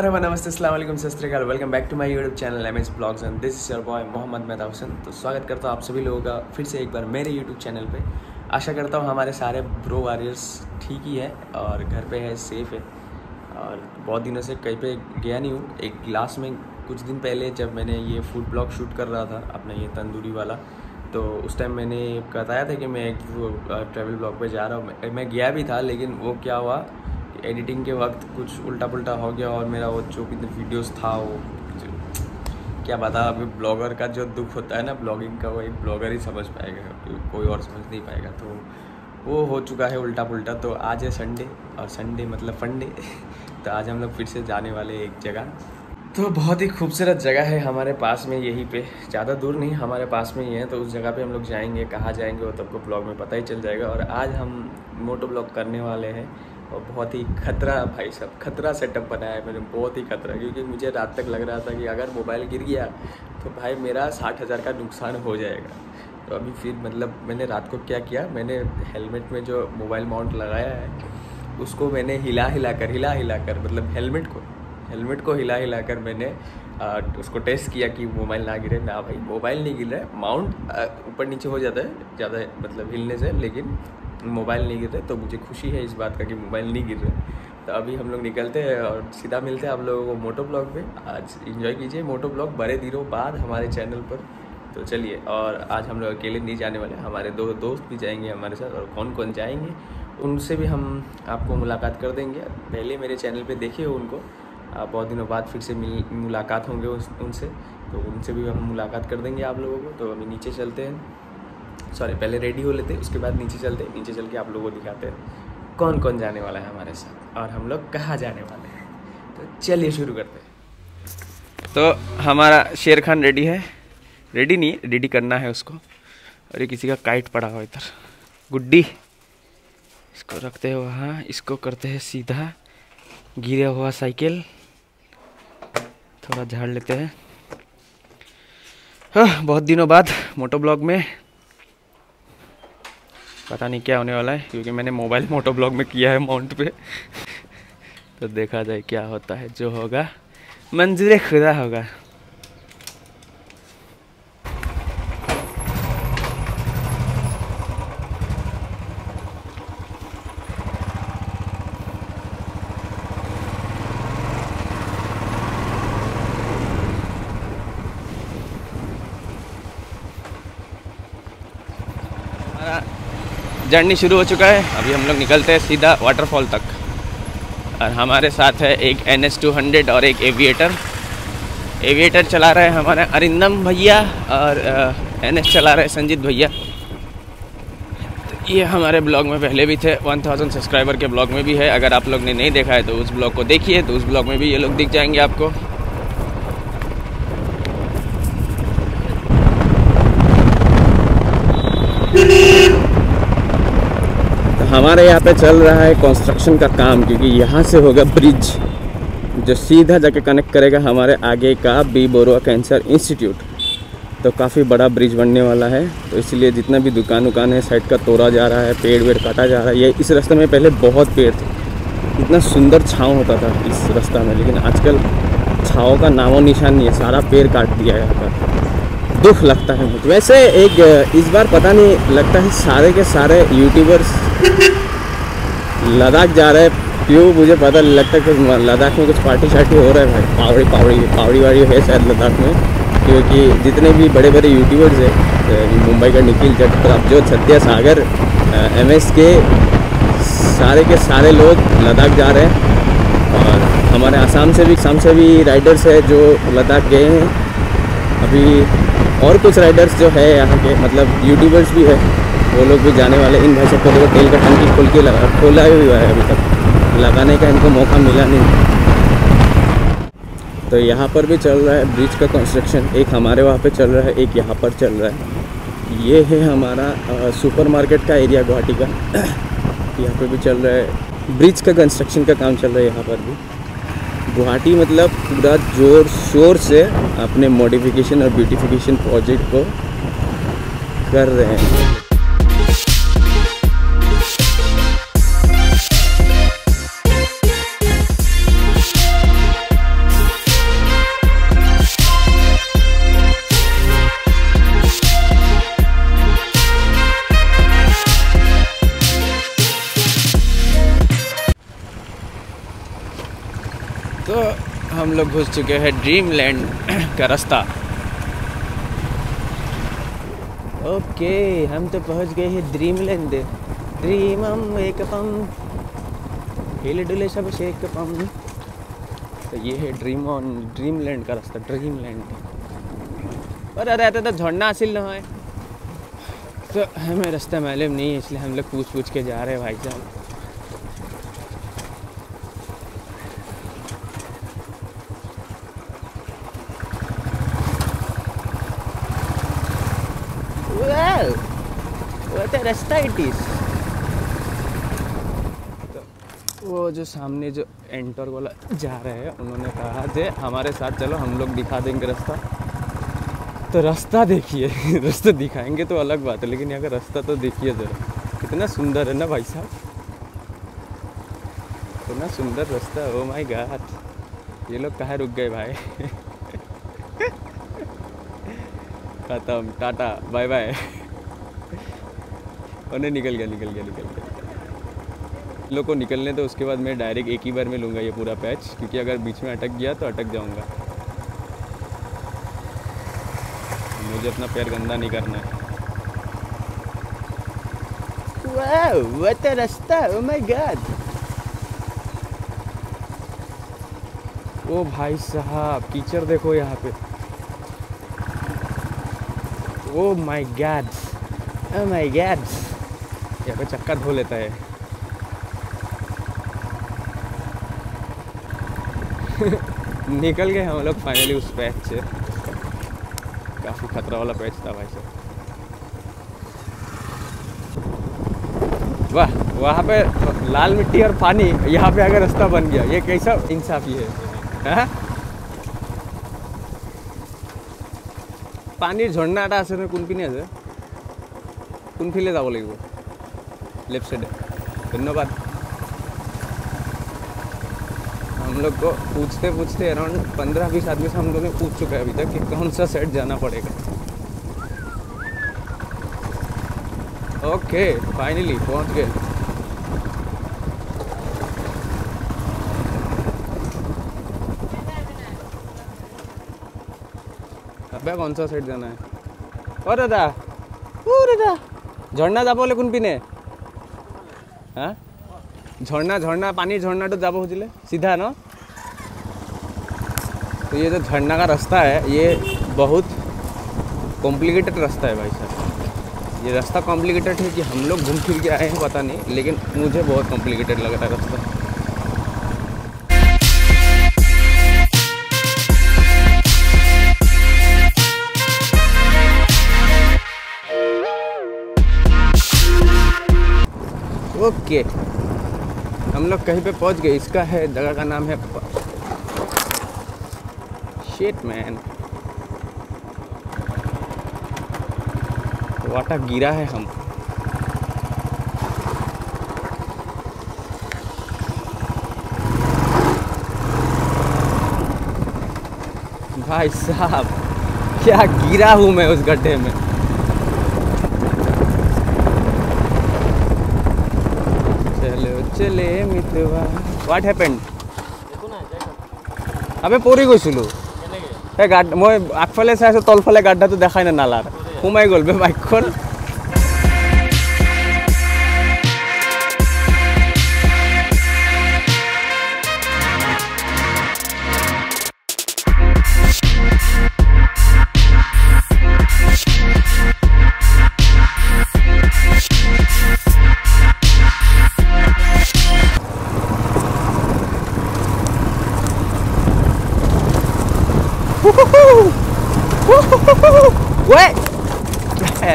मरहबा नमस्ते वालेकुम, सत welcome back to my YouTube channel M S vlogs and this is your boy Mohammad Mehta Hussain तो स्वागत करता हूँ आप सभी लोगों का फिर से एक बार मेरे यूट्यूब चैनल पे। आशा करता हूँ हमारे सारे ब्रो वॉरियर्स ठीक ही है और घर पे है सेफ़ है। और बहुत दिनों से कहीं पे गया नहीं हूँ। एक लास्ट में कुछ दिन पहले जब मैंने ये फ़ूड ब्लॉग शूट कर रहा था, अपना ये तंदूरी वाला तो उस टाइम मैंने बताया था कि मैं एक ट्रैवल ब्लॉग पे जा रहा हूँ। मैं गया भी था, लेकिन वो क्या हुआ एडिटिंग के वक्त कुछ उल्टा पुल्टा हो गया और मेरा वो जो भी वीडियोस था वो क्या बता अभी ब्लॉगर का जो दुख होता है ना ब्लॉगिंग का वो एक ब्लॉगर ही समझ पाएगा कोई और समझ नहीं पाएगा तो वो हो चुका है उल्टा पुल्टा तो आज है संडे और संडे मतलब फंडे तो आज हम लोग फिर से जाने वाले एक जगह। तो बहुत ही खूबसूरत जगह है हमारे पास में, यहीं पे। ज़्यादा दूर नहीं, हमारे पास में ही है तो उस जगह पे हम लोग जाएँगे, कहाँ जाएँगे वो तब को ब्लॉग में पता ही चल जाएगा। और आज हम मोटो ब्लॉग करने वाले हैं और बहुत ही खतरा भाई साहब खतरा सेटअप बनाया है मैंने बहुत ही खतरा। क्योंकि मुझे रात तक लग रहा था कि अगर मोबाइल गिर गया तो भाई मेरा साठ हज़ार का नुकसान हो जाएगा। तो अभी फिर मतलब मैंने रात को क्या किया मैंने हेलमेट में जो मोबाइल माउंट लगाया है उसको मैंने हिला हिला कर हिला हिला कर मतलब हेलमेट को हेलमेट को हिला हिला कर मैंने आ, उसको टेस्ट किया कि मोबाइल ना गिरे। ना भाई मोबाइल नहीं गिर रहा है माउंट ऊपर नीचे हो जाता है ज़्यादा मतलब हिलने से लेकिन मोबाइल नहीं गिर रहे तो मुझे खुशी है इस बात का कि मोबाइल नहीं गिर रहे। तो अभी हम लोग निकलते हैं और सीधा मिलते हैं आप लोगों को मोटो ब्लॉग पे। आज इन्जॉय कीजिए मोटो ब्लॉग, बड़े दिनों बाद हमारे चैनल पर। तो चलिए, और आज हम लोग अकेले नहीं जाने वाले, हमारे दो दोस्त भी जाएँगे हमारे साथ, और कौन कौन जाएँगे, उनसे भी हम आपको मुलाकात कर देंगे। पहले मेरे चैनल पे देखिए उनको बहुत दिनों बाद फिर से मिल, मुलाकात होंगे उनसे। तो उनसे भी हम मुलाकात कर देंगे आप लोगों को। तो अभी नीचे चलते हैं। सॉरी पहले रेडी हो लेते, उसके बाद नीचे चलते, नीचे चल के आप लोगों को दिखाते हैं कौन कौन जाने वाला है हमारे साथ और हम लोग कहाँ जाने वाले हैं। तो चलिए शुरू करते हैं। तो हमारा शेर खान रेडी है। रेडी नहीं रेडी करना है उसको। और ये किसी का काइट पड़ा हुआ इधर। गुड्डी। इसको रखते हैं वहाँ, इसको करते हैं सीधा। गिरा हुआ साइकिल। थोड़ा झाड़ लेते हैं। हाँ बहुत दिनों बाद मोटो ब्लॉग में पता नहीं क्या होने वाला है, क्योंकि मैंने मोबाइल मोटो ब्लॉग में किया है माउंट पे। तो देखा जाए क्या होता है, जो होगा मंजिल खुदा होगा। जर्नी शुरू हो चुका है। अभी हम लोग निकलते हैं सीधा वाटरफॉल तक। और हमारे साथ है एक एन एस टू हंड्रेड और एक एविएटर एविएटर चला रहे हैं हमारे अरिंदम भैया और एन एस चला रहे संजीत भैया। तो ये हमारे ब्लॉग में पहले भी थे। 1000 सब्सक्राइबर के ब्लॉग में भी है। अगर आप लोग ने नहीं देखा है तो उस ब्लॉग को देखिए। तो उस ब्लॉग में भी ये लोग दिख जाएँगे आपको। हमारे यहाँ पे चल रहा है कंस्ट्रक्शन का काम, क्योंकि यहाँ से होगा ब्रिज जो सीधा जाके कनेक्ट करेगा हमारे आगे का बी बोरुआ कैंसर इंस्टीट्यूट तो काफ़ी बड़ा ब्रिज बनने वाला है तो इसलिए जितना भी दुकान उकान है साइड का तोड़ा जा रहा है, पेड़ वेड़ काटा जा रहा है, ये इस रास्ते में पहले बहुत पेड़ थे। इतना सुंदर छाँव होता था इस रास्ता में, लेकिन आजकल छाँव का नामो निशान नहीं है, सारा पेड़ काट दिया है यहाँ पर। दुख लगता है मुझे। वैसे एक, इस बार पता नहीं लगता है सारे के सारे यूट्यूबर्स लद्दाख जा रहे हैं। क्यों मुझे पता नहीं लगता कि लद्दाख में कुछ पार्टी शार्टी हो रहा है भाई। पावड़ी पावड़ी पावड़ी वाड़ी है शायद लद्दाख में। क्योंकि जितने भी बड़े बड़े यूट्यूबर्स हैं मुंबई का निखिल जट प्रभजोत सत्या सागर एम के सारे के सारे लोग लद्दाख जा रहे हैं। और हमारे आसाम से भी, आसाम से भी राइडर्स है जो लद्दाख गए हैं। अभी और कुछ राइडर्स जो है यहाँ के मतलब यूट्यूबर्स भी है वो लोग भी जाने वाले इन भाई सबको तेल का टंकी खोल के लगा खोला हुआ है अभी तक। लगाने का इनको मौका मिला नहीं। तो यहाँ पर भी चल रहा है ब्रिज का कंस्ट्रक्शन एक हमारे वहाँ पे चल रहा है एक यहाँ पर चल रहा है। ये है हमारा आ, सुपर मार्केट का एरिया गुवाहाटी का। यहाँ पे भी चल रहा है। ब्रिज का कंस्ट्रक्शन का काम चल रहा है यहाँ पर भी। गुवाहाटी मतलब पूरा ज़ोर, शोर से अपने मॉडिफिकेशन और ब्यूटिफिकेशन प्रोजेक्ट को कर रहे हैं। लोग घुस चुके हैं ड्रीम लैंड का रास्ता। ओके, हम तो पहुँच गए हैं ड्रीम लैंड ड्रीम एक पम हिले डुले सब शेक पम तो ये है ड्रीम ऑन ड्रीम लैंड का रास्ता ड्रीम लैंड और रहता तो झड़ना हासिल ना है। तो हमें रास्ता मालूम नहीं है, इसलिए हम लोग पूछ पूछ के जा रहे हैं भाई साहब। रास्ता इट इज़ वो जो सामने जो एंटर वाला जा रहे हैं, उन्होंने कहा जे, हमारे साथ चलो, हम लोग दिखा देंगे रास्ता. तो रास्ता देखिए, रास्ता दिखाएँगे तो अलग बात है, लेकिन यहाँ रास्ता तो देखिए ज़रा। कितना सुंदर है ना भाई साहब? कितना सुंदर रास्ता ओ माय गॉड ये लोग कहाँ रुक गए भाई? खत्म, टाटा बाय बाय उन्हें निकल गया निकल गया निकल गया। लोग को निकलने तो उसके बाद मैं डायरेक्ट एक ही बार में लूँगा ये पूरा पैच क्योंकि अगर बीच में अटक गया तो अटक जाऊँगा। मुझे अपना पैर गंदा नहीं करना है। रास्ता oh my god ओ भाई साहब कीचड़ देखो यहाँ पे। Oh my God oh my God यहाँ पे चक्का धो लेता है निकल गए हम लोग फाइनली उस पैच से काफ़ी खतरा वाला पैच था भाई साहब वाह वहाँ पे लाल मिट्टी और पानी यहाँ पे अगर रास्ता बन गया ये कैसा इंसाफी है হ্যাঁ পানীৰ ঝৰ্ণা এটা আছে নহয় কোনপিনে আছে কোনফালে যাব লাগিব लेफ़्ट साइड धन्यवाद। हम लोग को पूछते पूछते अराउंड पंद्रह बीस आदमी से हम लोग ने पूछ चुका है अभी तक कि कौन सा साइड जाना पड़ेगा। ओके फाइनली पहुँच गए। अबे कौन सा साइड जाना है? और दादा ओ दादा झरना जाबले कोनपिने হ্যাঁ झरना झरना, पानी झरना तो जब खोजिले सीधा, न? तो ये जो झरना का रास्ता है, ये बहुत कॉम्प्लिकेटेड रास्ता है भाई साहब। ये रास्ता कॉम्प्लिकेटेड है कि हम लोग घूम फिर के आए हैं, पता नहीं, लेकिन मुझे बहुत कॉम्प्लिकेटेड लग रहा है रास्ता। ओके हम लोग कहीं पे पहुँच गए, इसका है, जगह का नाम है शेट मैन वाटा गिरा है हम। भाई साहब, क्या गिरा हूँ मैं उस गड्ढे में? চলে মিতবা হোৱাট হেপেণ্ড আমি পৰি গৈছিলোঁ। এই গাড মই আগফালে চাই আছোঁ তলফালে গাড্ডাটো দেখাই নাই নালাৰ? সোমাই গ'ল বে বাইকখন।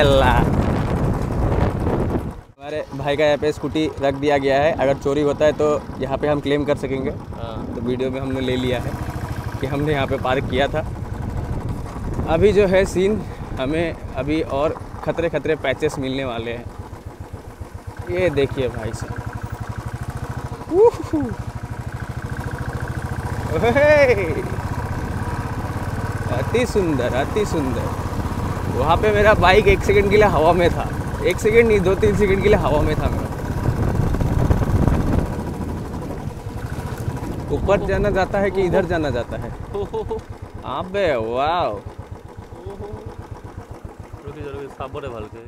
एला हमारे भाई का यहाँ पे स्कूटी रख दिया गया है। अगर चोरी होता है तो यहाँ पे हम क्लेम कर सकेंगे। तो वीडियो में हमने ले लिया है कि हमने यहाँ पे पार्क किया था। अभी जो है सीन हमें अभी और खतरे खतरे पैचेस मिलने वाले हैं। ये देखिए भाई साहब। अति सुंदर अति सुंदर। वहाँ पे मेरा बाइक एक सेकंड के लिए हवा में था एक सेकंड नहीं दो तीन सेकंड के लिए हवा में था मेरा ऊपर जाना जाता है कि इधर जाना जाता है अबे वाओ रुकी जा रुकी साबरे ভালকে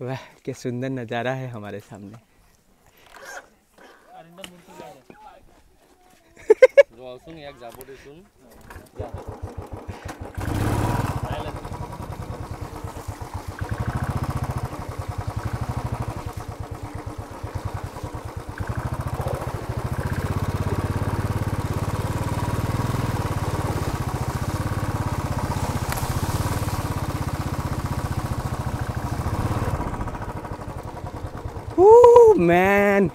वाह क्या सुंदर नज़ारा है हमारे सामने রসুন এক যাব শুন যা मैन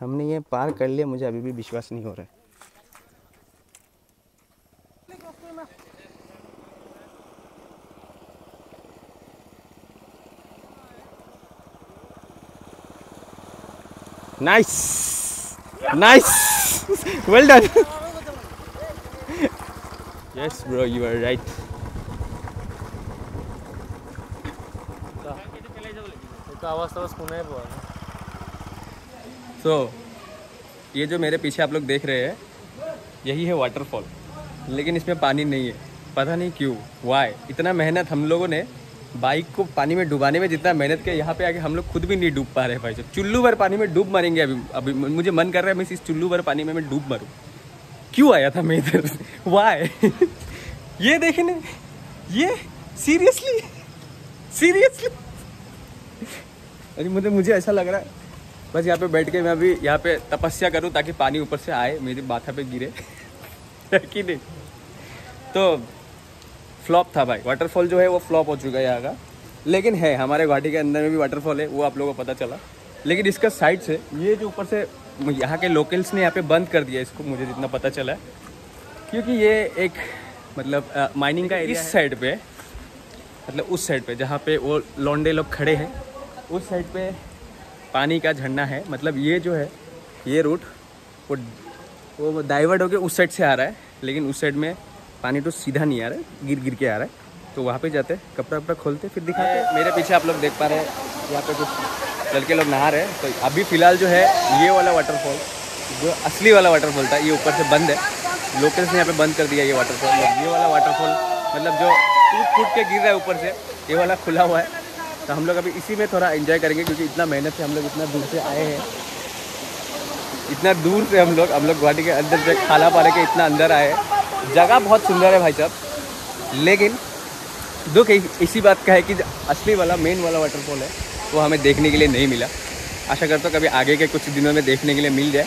हमने ये पार कर लिया मुझे अभी भी विश्वास नहीं हो रहा है। Nice nice well done yes bro you are right so so, ये जो मेरे पीछे आप लोग देख रहे हैं यही है वाटरफॉल लेकिन इसमें पानी नहीं है। पता नहीं क्यों? वाई इतना मेहनत हम लोगों ने बाइक को पानी में डुबाने में जितना मेहनत किया यहाँ पे आके हम लोग खुद भी नहीं डूब पा रहे भाई जब चुल्लू भर पानी में डूब मरेंगे अभी अभी मुझे मन कर रहा है मैं इस चुल्लू भर पानी में मैं डूब मरूँ। क्यों आया था मैं इधर वाई ये देखने ये सीरियसली सीरियसली अरे मुझे मुझे ऐसा लग रहा है। बस यहाँ पे बैठ के मैं अभी यहाँ पे तपस्या करूँ ताकि पानी ऊपर से आए मेरी माथा पे गिरे। कि नहीं? तो फ्लॉप था भाई। वाटरफॉल जो है वो फ्लॉप हो चुका है यहाँ का। लेकिन है हमारे घाटी के अंदर में भी वाटरफॉल है वो आप लोगों को पता चला। लेकिन इसका साइड से ये जो ऊपर से यहाँ के लोकल्स ने यहाँ पे बंद कर दिया इसको मुझे जितना पता चला है। क्योंकि ये एक मतलब माइनिंग का इस साइड पे? मतलब उस साइड पे जहाँ पे वो लौंडे लोग खड़े हैं। उस साइड पे पानी का झरना है। मतलब ये जो है, ये रूट वो वो डाइवर्ट होके उस साइड से आ रहा है। लेकिन उस साइड में पानी तो सीधा नहीं आ रहा है, गिर गिर के आ रहा है। तो वहाँ पे जाते कपड़ा वपड़ा खोलते फिर दिखाते मेरे पीछे आप लोग देख पा रहे हैं, यहाँ पे कुछ लड़के लोग नहा रहे हैं। तो अभी फ़िलहाल जो है, ये वाला वाटरफॉल जो असली वाला वाटरफॉल था, ये ऊपर से बंद है। लोकल्स ने यहाँ पे बंद कर दिया ये वाटरफॉल ये वाला वाटरफॉल मतलब जो टूट फूट के गिर रहा है ऊपर से, ये वाला खुला हुआ है। तो हम लोग अभी इसी में थोड़ा इन्जॉय करेंगे क्योंकि इतना मेहनत से हम लोग इतना दूर से आए हैं। इतना दूर से हम लोग हम लोग गुवाहाटी के अंदर से खाला पाले के इतना अंदर आए जगह बहुत सुंदर है भाई साहब। लेकिन दुख इसी बात का है कि असली वाला मेन वाला वाटरफॉल है, वो हमें देखने के लिए नहीं मिला। आशा करता हूँ कभी आगे के कुछ दिनों में देखने के लिए मिल जाए।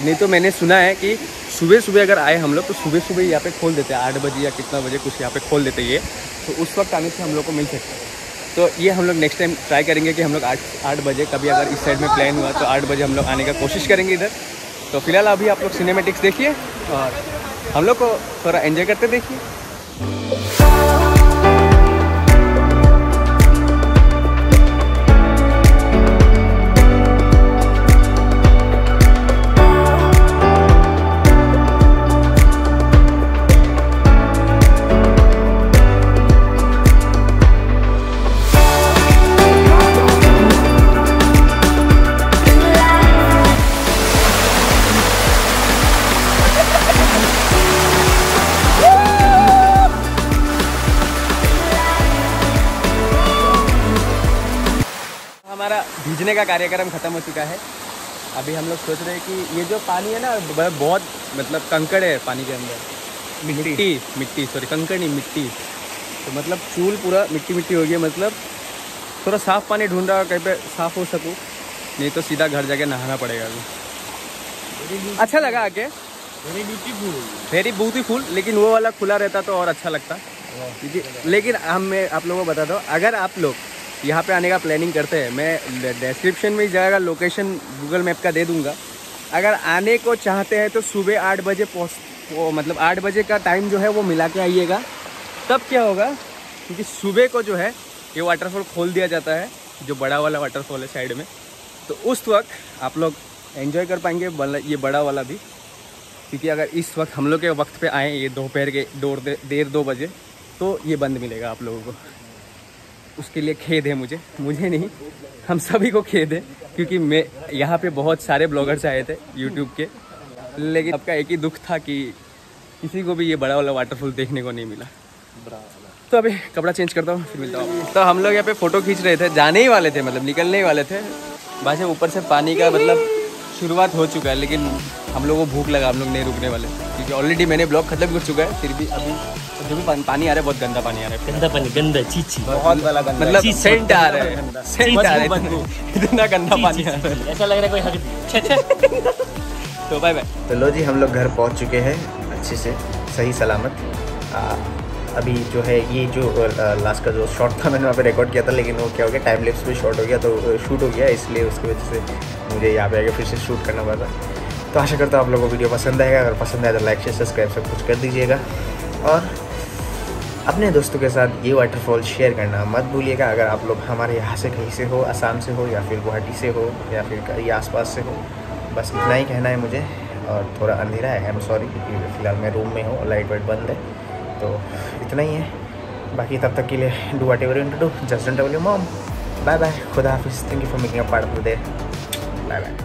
नहीं तो मैंने सुना है कि सुबह सुबह अगर आए हम लोग तो सुबह सुबह यहाँ पे खोल देते हैं। आठ बजे या कितना बजे कुछ यहाँ पे खोल देते ये। तो उस वक्त आने से हम लोग को मिल सकता है। तो ये हम लोग नेक्स्ट टाइम ट्राई करेंगे कि हम लोग आठ आठ बजे, कभी अगर इस साइड में प्लान हुआ तो आठ बजे हम लोग आने का कोशिश करेंगे इधर। तो फ़िलहाल अभी आप लोग सिनेमेटिक्स देखिए और हम लोग को थोड़ा एंजॉय करते देखिए। का कार्यक्रम खत्म हो चुका है। अभी हम लोग सोच रहे हैं कि ये जो पानी है ना बहुत मतलब कंकड़ है पानी के अंदर। मिट्टी। मिट्टी सॉरी कंकड़ नहीं मिट्टी। तो मतलब चूल पूरा मिट्टी मिट्टी हो है, मतलब थोड़ा साफ़ पानी ढूंढ रहा कहीं पे साफ़ हो सकूँ। नहीं तो सीधा घर जाके नहाना पड़ेगा अभी। अच्छा लगा आके वेरी ब्यूटीफुल वेरी ब्यूटीफुल लेकिन वो वाला खुला रहता तो और अच्छा लगता। लेकिन हम मैं आप लोगों को बता दो अगर आप लोग यहाँ पे आने का प्लानिंग करते हैं। मैं डिस्क्रिप्शन में इस जगह का लोकेशन गूगल मैप का दे दूँगा। अगर आने को चाहते हैं तो सुबह आठ बजे पहुँच मतलब आठ बजे का टाइम जो है वो मिला के आइएगा। तब क्या होगा? क्योंकि सुबह को जो है, ये वाटरफॉल खोल दिया जाता है, जो बड़ा वाला वाटरफॉल है साइड में। तो उस वक्त आप लोग एंजॉय कर पाएँगे ये बड़ा वाला भी। क्योंकि अगर इस वक्त हम लोग के वक्त पे आए, ये दोपहर के दो देर दो बजे तो ये बंद मिलेगा आप लोगों को। उसके लिए खेद है मुझे। मुझे नहीं, हम सभी को खेद है, क्योंकि मैं यहाँ पे बहुत सारे ब्लॉगर्स आए थे यूट्यूब के। लेकिन आपका एक ही दुख था कि किसी को भी ये बड़ा वाला वाटरफॉल देखने को नहीं मिला। तो अभी कपड़ा चेंज करता हूँ, फिर मिलता हूँ तो हम लोग यहाँ पे फ़ोटो खींच रहे थे, जाने ही वाले थे मतलब निकलने ही वाले थे। वैसे ऊपर से पानी का मतलब शुरुआत हो चुका है, लेकिन हम लोग को भूख लगा, हम लोग नहीं रुकने वाले। क्योंकि ऑलरेडी मैंने ब्लॉग खत्म कर चुका है फिर भी अभी जो भी पानी- आ रहा है बहुत गंदा पानी आ रहा है। गंदा पानी गंदा चीची बहुत वाला गंदा। मतलब सेंट आ रहा है। सेंट आ रहा है। इतना- इतना गंदा पानी आ रहा है। ऐसा लग रहा है कोई छे तो बाय बाय तो लो जी हम लोग घर पहुँच चुके हैं अच्छे से सही सलामत। अभी जो है ये जो लास्ट का जो शॉट था मैंने वहाँ पे रिकॉर्ड किया था लेकिन वो क्या हो गया टाइम लिप्स भी शॉर्ट हो गया तो शूट हो गया इसलिए उसकी वजह से मुझे यहाँ पे आके फिर से शूट करना पड़ा। तो आशा करता हूँ आप लोगों को वीडियो पसंद आएगा। अगर पसंद आए तो लाइक शेयर सब्सक्राइब सब कुछ कर दीजिएगा। और अपने दोस्तों के साथ ये वाटरफॉल शेयर करना मत भूलिएगा। अगर आप लोग हमारे यहाँ से कहीं से हो, आसाम से हो, या फिर गुवाहाटी से हो, या फिर कहीं आसपास से हो, बस इतना ही कहना है मुझे। और थोड़ा अंधेरा है आई एम सॉरी क्योंकि फ़िलहाल मैं रूम में हूँ लाइट वाइट बंद है। तो इतना ही है। बाकी तब तक के लिए do whatever to do just tell mom bye bye खुदा हाफिज़। Thank you for making a part of the day bye bye